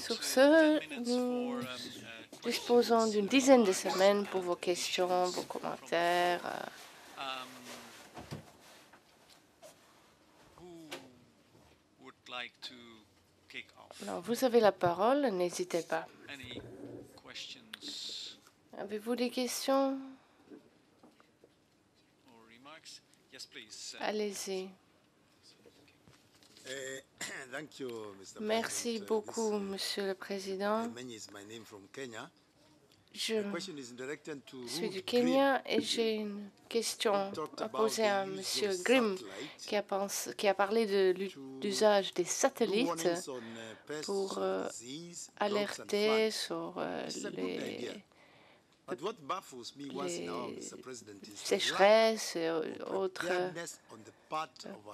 Sur ce, nous disposons d'une dizaine de semaines pour vos questions, vos commentaires. Alors, vous avez la parole, n'hésitez pas. Avez-vous des questions? Allez-y. Eh, Merci beaucoup, Monsieur le Président. Je suis du Kenya et j'ai une question à poser à M. Grimm qui a, qui a parlé de l'usage des satellites pour euh, alerter sur euh, les les sécheresses et autres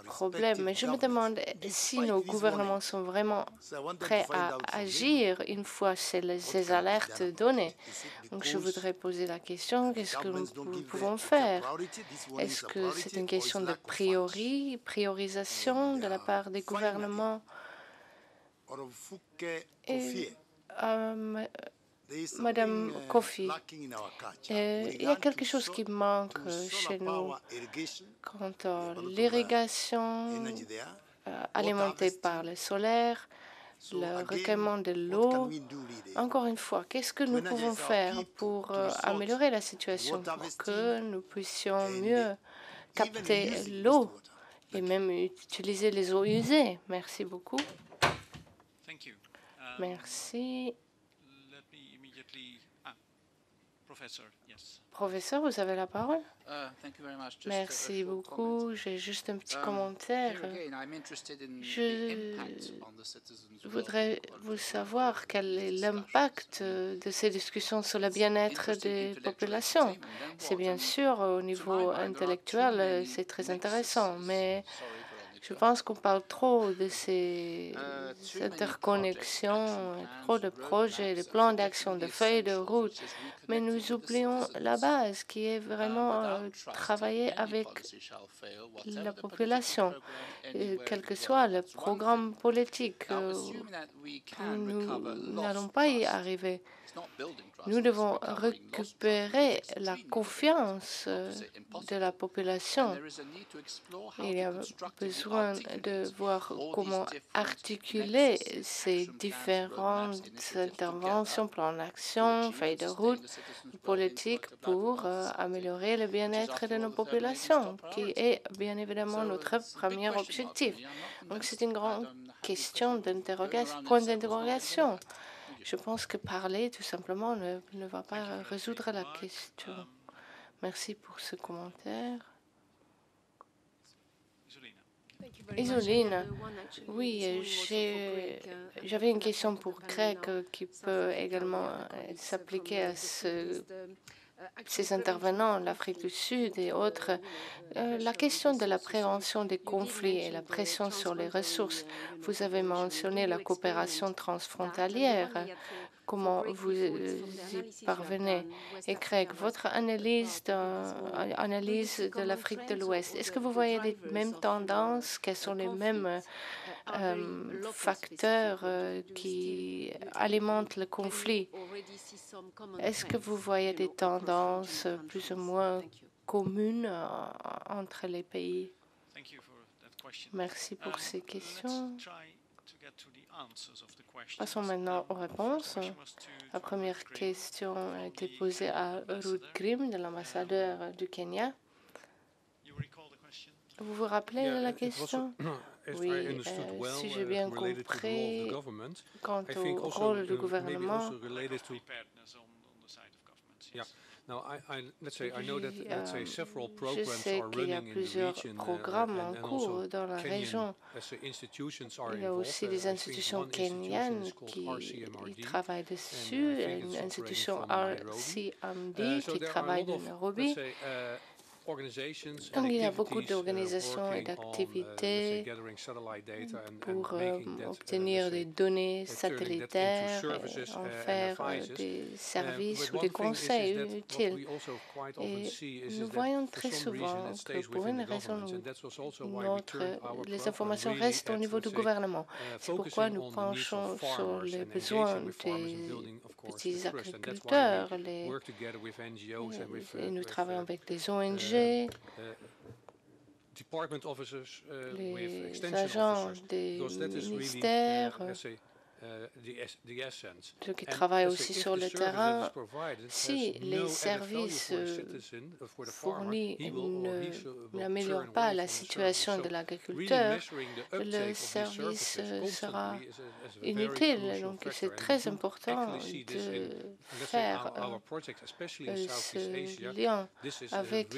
problèmes. Mais je me demande si nos gouvernements sont vraiment prêts à agir une fois ces, alertes données. Donc je voudrais poser la question, qu'est-ce que nous pouvons faire? Est-ce que c'est une question de priori, priorisation de la part des gouvernements? Et, euh, Madame Kofi, euh, il y a quelque chose qui manque euh, chez nous quant à l'irrigation euh, alimentée par le solaire, le recueillement de l'eau. Encore une fois, qu'est-ce que nous pouvons faire pour améliorer la situation pour que nous puissions mieux capter l'eau et même utiliser les eaux usées? Merci beaucoup. Merci. Professeur, vous avez la parole? Uh, Merci beaucoup. J'ai juste un petit um, commentaire. Je voudrais vous savoir quel est l'impact de ces discussions sur le bien-être des populations. C'est bien sûr au niveau intellectuel, c'est très intéressant, mais je pense qu'on parle trop de ces interconnexions, trop de projets, de plans d'action, de feuilles de route, mais nous oublions la base qui est vraiment euh, travailler avec la population, quel que soit le programme politique. Euh, nous n'allons pas y arriver. Nous devons récupérer la confiance euh, de la population. Il y a besoin de voir comment articuler ces différentes interventions, plans d'action, feuilles de route, politiques pour euh, améliorer le bien-être de nos populations, qui est bien évidemment notre premier objectif. Donc c'est une grande question d'interrogation, point d'interrogation. Je pense que parler, tout simplement, ne, ne va pas résoudre la question. Merci pour ce commentaire. Isoline, oui, j'avais une question pour Craig qui peut également s'appliquer à ce ces intervenants, l'Afrique du Sud et autres, euh, la question de la prévention des conflits et la pression sur les ressources. Vous avez mentionné la coopération transfrontalière comment vous y parvenez. Et Craig, votre analyse de, analyse de l'Afrique de l'Ouest, est-ce que vous voyez les mêmes tendances Quels sont les mêmes euh, facteurs euh, qui alimentent le conflit? Est-ce que vous voyez des tendances plus ou moins communes euh, entre les pays? Merci pour ces questions. Passons maintenant aux réponses. La première question a été posée à Ruth Grimm, de l'ambassadeur du Kenya. Vous vous rappelez la question? Oui, euh, si j'ai bien compris, quant au rôle du gouvernement, je sais qu'il y a plusieurs uh, programmes en cours dans la région. Il y a aussi des institutions kenyanes qui travaillent dessus, une institution RCMD qui travaille dans Nairobi. Donc, il y a beaucoup d'organisations et d'activités pour euh, obtenir des données satellitaires et en faire euh, des services ou des conseils utiles. Et nous voyons très souvent que pour une raison ou une autre, les informations restent au niveau du gouvernement. Uh, C'est pourquoi nous penchons sur les besoins des petits agriculteurs. Les, et nous travaillons avec des ONG, uh, les agents des ministères, ceux qui travaillent aussi sur le terrain, si les services fournis n'améliorent pas la situation de l'agriculteur, le service sera inutile. Donc c'est très important de faire ce lien avec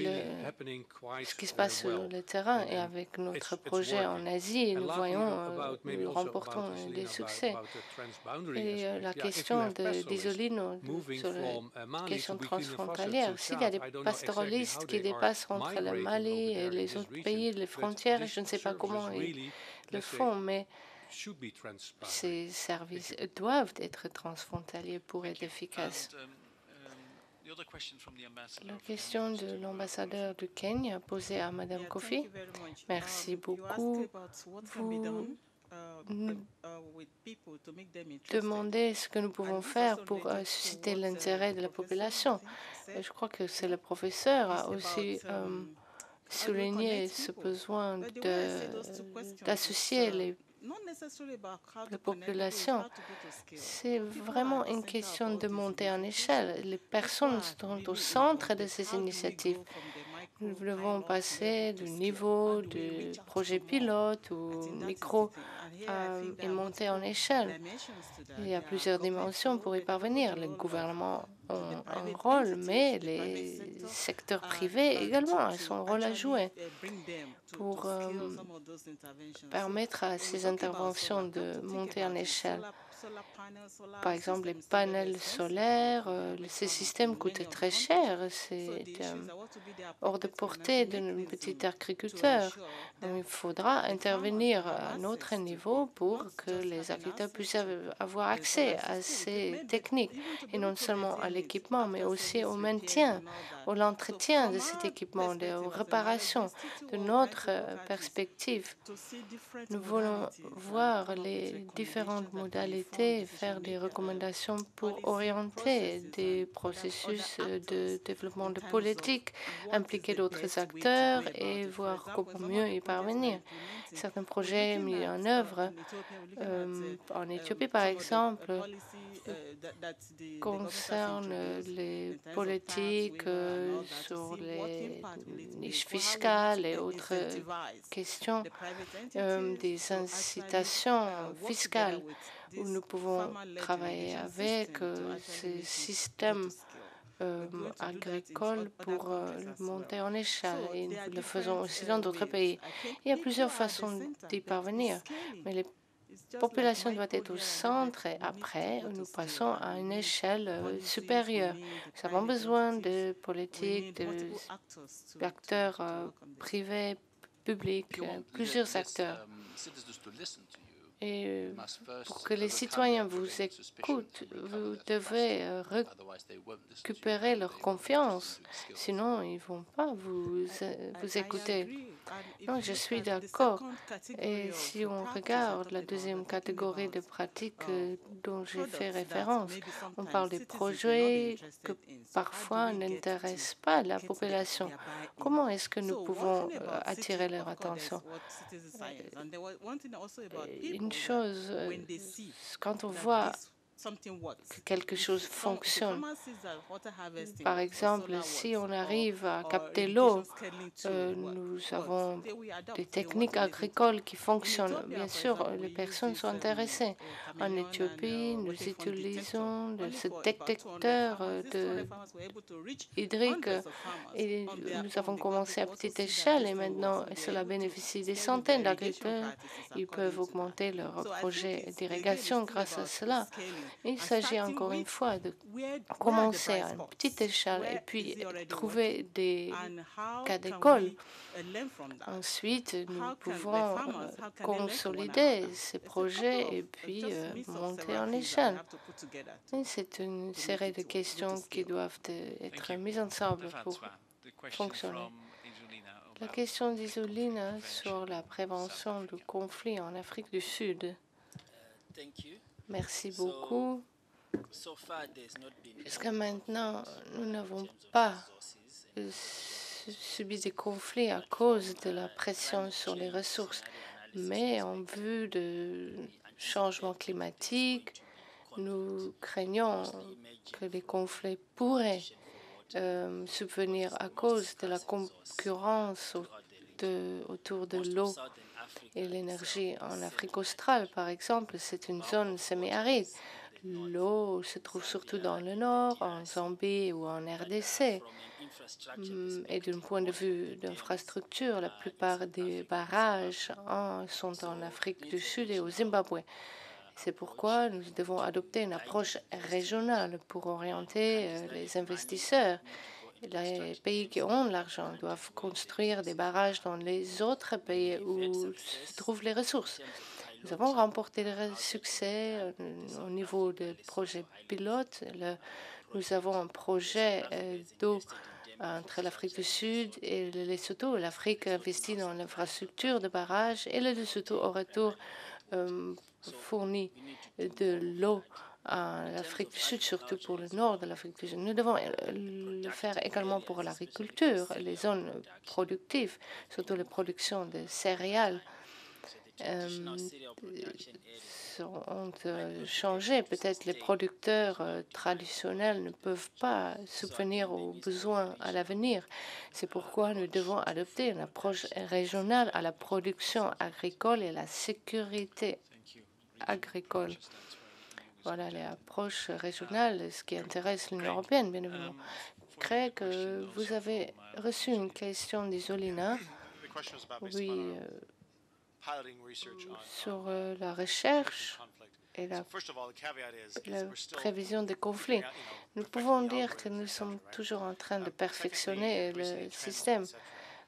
ce qui se passe sur le terrain et avec notre projet en Asie. Nous voyons, nous remportons des succès. Et euh, la question d'isoler sur la question transfrontalière, s'il y a des pastoralistes qui dépassent entre le Mali et les autres pays, les frontières, je ne sais pas comment ils le font, mais ces services doivent être transfrontaliers pour être efficaces. Um, um, la question de l'ambassadeur du Kenya posée à Mme Kofi. Merci um, beaucoup. Vous demander ce que nous pouvons faire pour euh, susciter l'intérêt de la population. Je crois que c'est le professeur a aussi euh, souligné ce besoin d'associer les la population. C'est vraiment une question de monter en échelle. Les personnes sont au centre de ces initiatives. Nous devons passer du niveau du projet pilote ou micro euh, et monter en échelle. Il y a plusieurs dimensions pour y parvenir. Les gouvernements ont un rôle, mais les secteurs privés également ont un rôle à jouer pour euh, permettre à ces interventions de monter en échelle. Par exemple, les panels solaires, euh, ces systèmes coûtent très cher. C'est euh, hors de portée d'un petit agriculteur. il faudra intervenir à un autre niveau pour que les agriculteurs puissent avoir accès à ces techniques, et non seulement à l'équipement, mais aussi au maintien, à l'entretien de cet équipement, aux réparations. De notre perspective, nous voulons voir les différentes modalités faire des recommandations pour orienter des processus de développement de politique, impliquer d'autres acteurs et voir comment mieux y parvenir. Certains projets mis en œuvre euh, en Éthiopie, par exemple, concernent les politiques euh, sur les niches fiscales et autres questions, euh, des incitations fiscales où nous pouvons travailler avec euh, ces systèmes euh, agricoles pour euh, monter en échelle. et nous le faisons aussi dans d'autres pays. Il y a plusieurs façons d'y parvenir, mais les populations doivent être au centre et après nous passons à une échelle supérieure. Nous avons besoin de politiques, d'acteurs privés, publics, plusieurs acteurs. Et euh, pour que les citoyens vous écoutent, vous devez euh, récupérer leur confiance. Sinon, ils ne vont pas vous, euh, vous écouter. Non, je suis d'accord. Et si on regarde la deuxième catégorie de pratiques dont j'ai fait référence, on parle des projets que parfois n'intéressent pas la population. Comment est-ce que nous pouvons attirer leur attention? une chose, euh, quand on voit que quelque chose fonctionne. Par exemple, si on arrive à capter l'eau, euh, nous avons des techniques agricoles qui fonctionnent. Bien sûr, les personnes sont intéressées. En Éthiopie, nous utilisons ce détecteur de hydrique et nous avons commencé à petite échelle et maintenant cela bénéficie des centaines d'agriculteurs. Ils peuvent augmenter leur projet d'irrigation grâce à cela. Il s'agit encore une fois de commencer à une petite échelle et puis trouver des cas d'école. Ensuite, nous pouvons consolider ces projets et puis monter en échelle. C'est une série de questions qui doivent être mises ensemble pour fonctionner. La question d'Isolina sur la prévention du conflit en Afrique du Sud. Merci beaucoup. Jusqu'à maintenant, nous n'avons pas subi des conflits à cause de la pression sur les ressources, mais en vue de changement climatique, nous craignons que les conflits pourraient euh, subvenir à cause de la concurrence autour de l'eau et l'énergie. En Afrique australe, par exemple, c'est une zone semi-aride. L'eau se trouve surtout dans le nord, en Zambie ou en RDC. Mm, et d'un point de vue d'infrastructure, la plupart des barrages sont en Afrique du Sud et au Zimbabwe. C'est pourquoi nous devons adopter une approche régionale pour orienter euh, les investisseurs. Les pays qui ont l'argent doivent construire des barrages dans les autres pays où se trouvent les ressources. Nous avons remporté le succès euh, au niveau des projets pilotes. nous avons un projet euh, d'eau entre l'Afrique du Sud et le Lesotho. L'Afrique investit dans l'infrastructure de barrages et le Lesotho au retour fournit de l'eau l'Afrique du Sud, surtout pour le nord de l'Afrique du Sud. Nous devons le faire également pour l'agriculture, les zones productives, surtout la production de céréales. Euh, ont euh, changé. Peut-être les producteurs euh, traditionnels ne peuvent pas subvenir aux besoins à l'avenir. C'est pourquoi nous devons adopter une approche régionale à la production agricole et à la sécurité agricole. Voilà les approches régionales, ce qui intéresse l'Union européenne, bien évidemment. Je crois que vous avez reçu une question d'Isolina. Oui, euh, sur euh, la recherche et la, la, prévision des conflits. Nous pouvons dire que nous sommes toujours en train de perfectionner le système.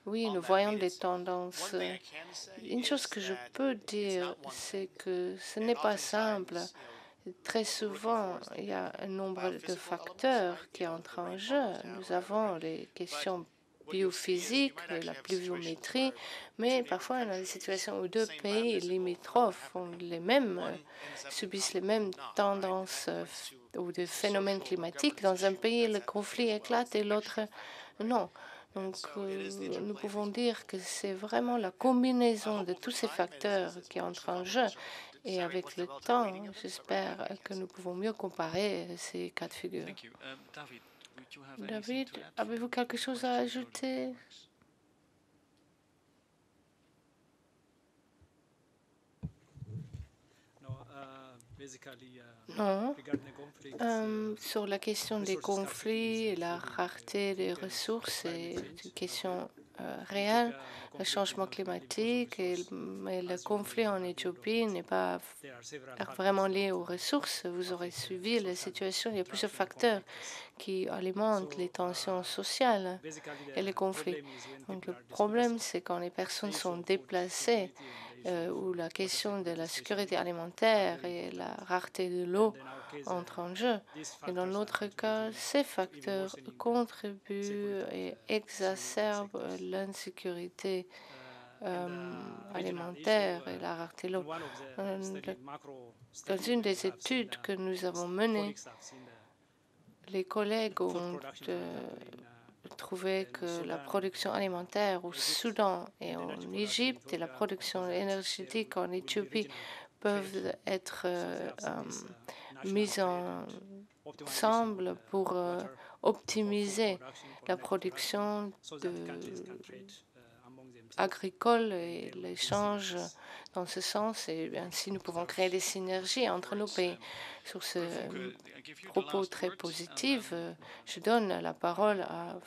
Oui, nous voyons des tendances. Une chose que je peux dire, c'est que ce n'est pas simple. Très souvent, il y a un nombre de facteurs qui entrent en jeu. Nous avons les questions biophysiques, la pluviométrie, mais parfois on a des situations où deux pays limitrophes les mêmes, subissent les mêmes tendances ou des phénomènes climatiques. Dans un pays, le conflit éclate et l'autre non. Donc, euh, nous pouvons dire que c'est vraiment la combinaison de tous ces facteurs qui entrent en jeu. Et avec le temps, j'espère que nous pouvons mieux comparer ces cas de figure. David, avez-vous quelque chose à ajouter? Non. Euh, sur la question des conflits et la rareté des ressources, c'est une question euh, réelle. Le changement climatique et le conflit en Éthiopie n'est pas vraiment lié aux ressources. Vous aurez suivi la situation. Il y a plusieurs facteurs qui alimentent les tensions sociales et les conflits. Donc le problème, c'est quand les personnes sont déplacées euh, où la question de la sécurité alimentaire et la rareté de l'eau entrent en jeu. Et dans notre cas, ces facteurs contribuent et exacerbent l'insécurité euh, alimentaire et la rareté l'eau. Euh, dans une des études que nous avons menées, les collègues ont trouvé que la production alimentaire au Soudan et en Égypte et la production énergétique en Éthiopie peuvent être euh, euh, mises ensemble pour euh, optimiser la production de agricole et l'échange dans ce sens et ainsi nous pouvons créer des synergies entre nos pays. Sur ce propos très positif, je donne la parole à,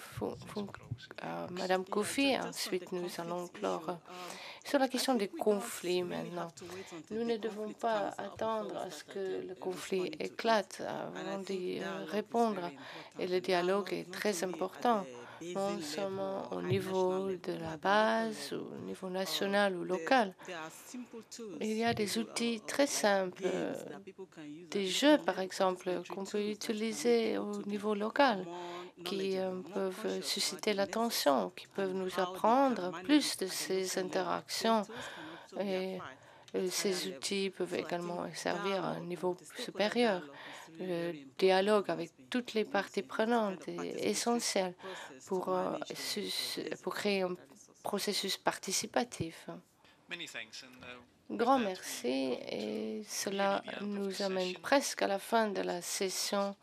Madame Kofi. Ensuite, nous allons clore. Sur la question des conflits maintenant, nous ne devons pas attendre à ce que le conflit éclate avant d'y répondre. Et le dialogue est très important non seulement au niveau de la base, au niveau national ou local. Il y a des outils très simples, des jeux par exemple, qu'on peut utiliser au niveau local, qui euh, peuvent susciter l'attention, qui peuvent nous apprendre plus de ces interactions. Et ces outils peuvent également servir à un niveau supérieur. Le dialogue avec toutes les parties prenantes est essentiel pour, euh, pour créer un processus participatif. Grand merci et cela nous amène presque à la fin de la session.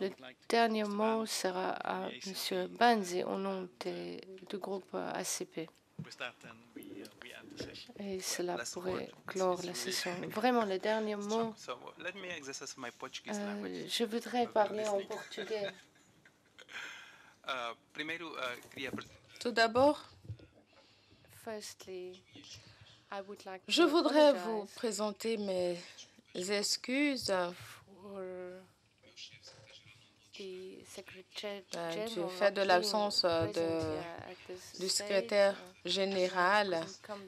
Le dernier mot sera à M. Banzi au nom du groupe ACP. Et cela pourrait clore la session. Vraiment, le dernier mot. Euh, je voudrais parler en portugais. Tout d'abord, je voudrais vous présenter mes excuses du fait de l'absence euh, du secrétaire général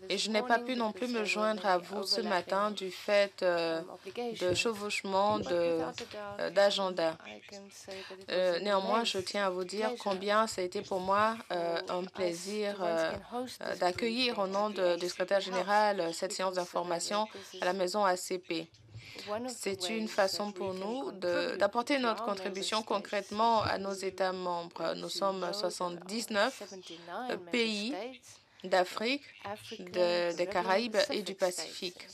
et je n'ai pas pu non plus me joindre à vous ce matin du fait euh, de chevauchement d'agenda. néanmoins, je tiens à vous dire combien ça a été pour moi un plaisir d'accueillir au nom du secrétaire général cette séance d'information à la maison ACP. C'est une façon pour nous d'apporter notre contribution concrètement à nos États membres. Nous sommes 79 pays d'Afrique, des Caraïbes et du Pacifique.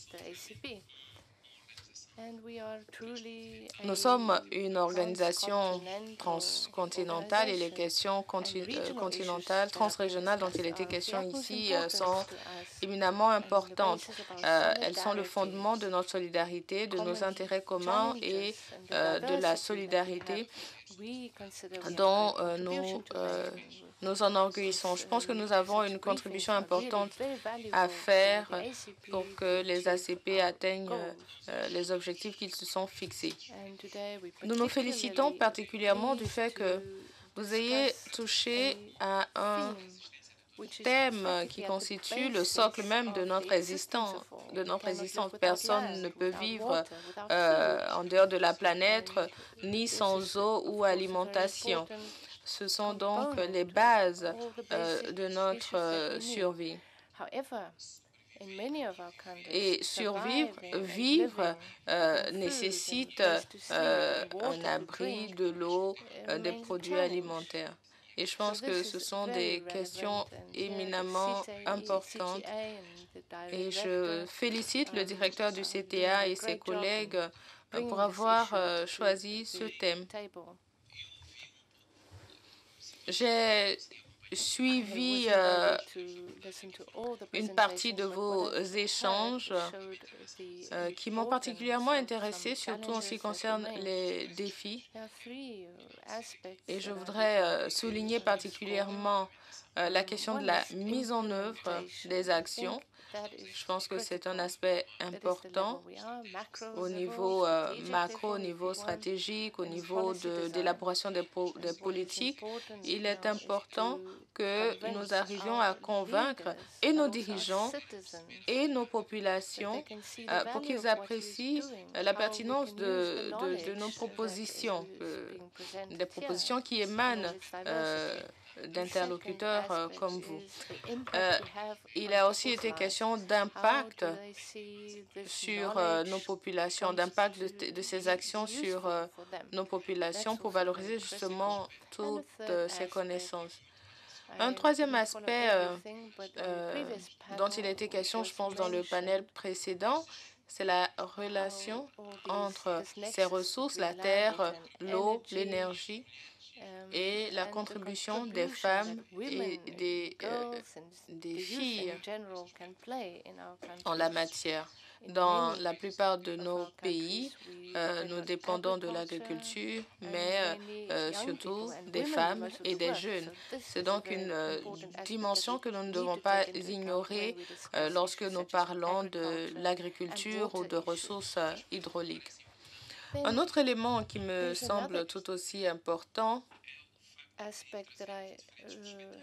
Nous sommes une organisation transcontinentale et les questions euh, continentales, transrégionales dont il était question ici euh, sont éminemment importantes. Euh, elles sont le fondement de notre solidarité, de nos intérêts communs et de la solidarité dont nous nous enorgueillissons. Je pense que nous avons une contribution importante à faire pour que les ACP atteignent euh, les objectifs qu'ils se sont fixés. Nous nous félicitons particulièrement du fait que vous ayez touché à un thème qui constitue le socle même de notre existence. De notre existence. Personne ne peut vivre euh, en dehors de la planète ni sans eau ou alimentation. Ce sont donc les bases euh, de notre euh, survie. Et survivre, vivre euh, nécessite un abri, de l'eau, des produits alimentaires. Et je pense que ce sont des questions éminemment importantes. Et je félicite le directeur du CTA et ses collègues pour avoir choisi ce thème. J'ai suivi euh, une partie de vos échanges euh, qui m'ont particulièrement intéressé, surtout en ce qui concerne les défis. Et je voudrais euh, souligner particulièrement la question de la mise en œuvre des actions je pense que c'est un aspect important au niveau euh, macro, au niveau stratégique, au niveau de l'élaboration des, des politiques. Il est important que nous arrivions à convaincre et nos dirigeants et nos populations euh, pour qu'ils apprécient la pertinence de, de, nos propositions, euh, des propositions qui émanent d'interlocuteurs euh, comme vous. Euh, il a aussi été question d'impact sur euh, nos populations, d'impact de, ces actions sur nos populations pour valoriser justement toutes ces connaissances. Un troisième aspect dont il a été question, je pense, dans le panel précédent, c'est la relation entre ces ressources, la terre, l'eau, l'énergie et la contribution des femmes et des, euh, des filles en la matière. Dans la plupart de nos pays, euh, nous dépendons de l'agriculture, mais euh, surtout des femmes et des jeunes. C'est donc une dimension que nous ne devons pas ignorer lorsque nous parlons de l'agriculture ou de ressources hydrauliques. Un autre élément qui me semble tout aussi important, euh,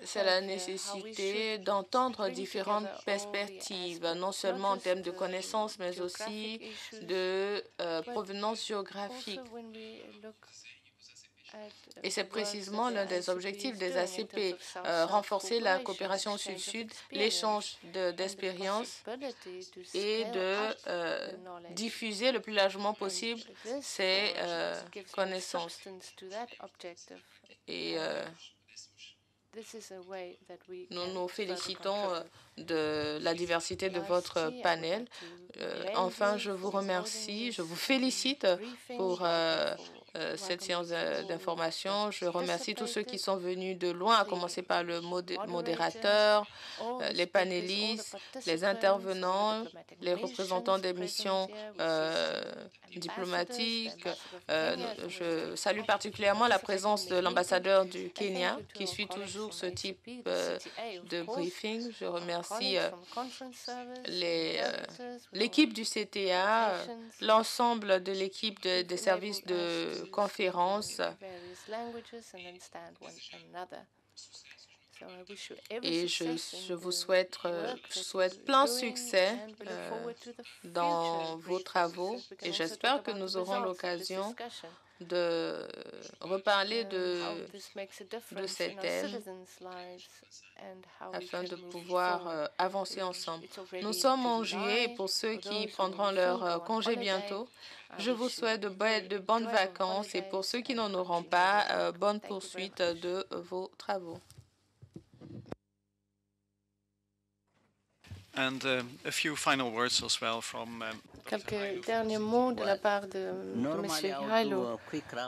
c'est la nécessité d'entendre différentes perspectives, non seulement en termes de connaissances, mais aussi de euh, provenance géographique. Et c'est précisément l'un des objectifs des ACP, euh, renforcer la coopération sud-sud, l'échange d'expériences et de euh, diffuser le plus largement possible ces euh, connaissances. Et nous nous félicitons de la diversité de votre panel. enfin, je vous remercie, je vous félicite pour cette séance d'information. Je remercie tous ceux qui sont venus de loin, à commencer par le modérateur, euh, les panélistes, les intervenants, les représentants des missions euh, diplomatiques. je salue particulièrement la présence de l'ambassadeur du Kenya qui suit toujours ce type de briefing. Je remercie l'équipe du CTA, l'ensemble de l'équipe des services de conférences. Et je, je vous souhaite, euh, souhaite plein succès euh, dans vos travaux et j'espère que nous aurons l'occasion de reparler de, de cette thème afin de pouvoir euh, avancer ensemble. Nous sommes en juillet et pour ceux qui prendront leur congé bientôt, je vous souhaite de, bonnes vacances et pour ceux qui n'en auront pas, euh, bonne poursuite de vos travaux. And uh, a few final words as well from um, Quelques derniers mots de la part de, M. Hailo.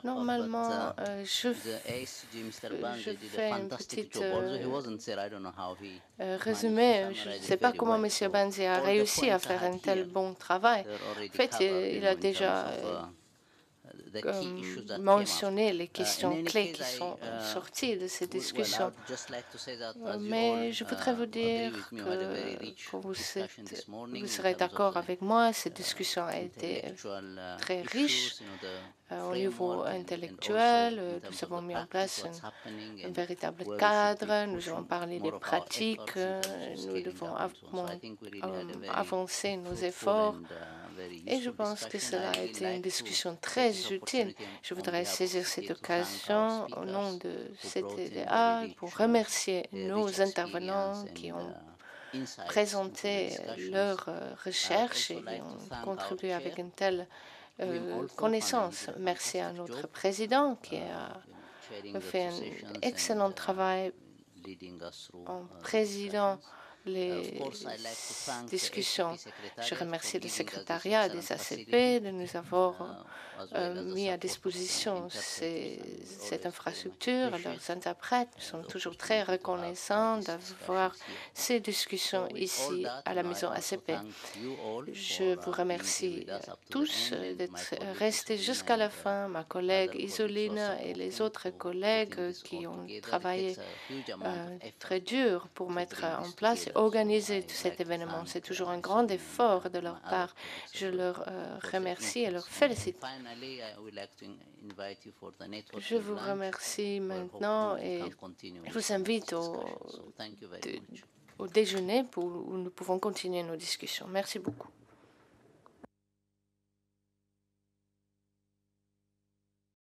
Normalement, uh, euh, je, je fais une petite euh, euh, résumé. Je ne sais pas comment M. Banzi a réussi à faire un tel bon travail. En fait, il a déjà mentionner les questions clés qui sont uh, sorties de ces discussions. Mais je voudrais vous dire que, vous, vous serez d'accord avec moi, cette discussion a été uh, très riche. Euh, au niveau intellectuel, euh, nous avons mis en place un, véritable cadre, nous avons parlé des pratiques, euh, nous devons avancer nos efforts. Et je pense que cela a été une discussion très utile. Je voudrais saisir cette occasion au nom de CTDA pour remercier nos intervenants qui ont présenté leurs recherches et ont contribué avec une telle euh, connaissance. Merci à notre président qui a fait un excellent travail en présidant les discussions. Je remercie le secrétariat des ACP de nous avoir euh, mis à disposition cette infrastructure. Leurs interprètes sont toujours très reconnaissants d'avoir ces discussions ici à la maison ACP. Je vous remercie tous d'être restés jusqu'à la fin, ma collègue Isolina et les autres collègues qui ont travaillé euh, très dur pour mettre en place organiser cet événement. C'est toujours un grand effort de leur part. Je leur euh, remercie et leur félicite. Je vous remercie maintenant et je vous invite au, au déjeuner pour, où nous pouvons continuer nos discussions. Merci beaucoup.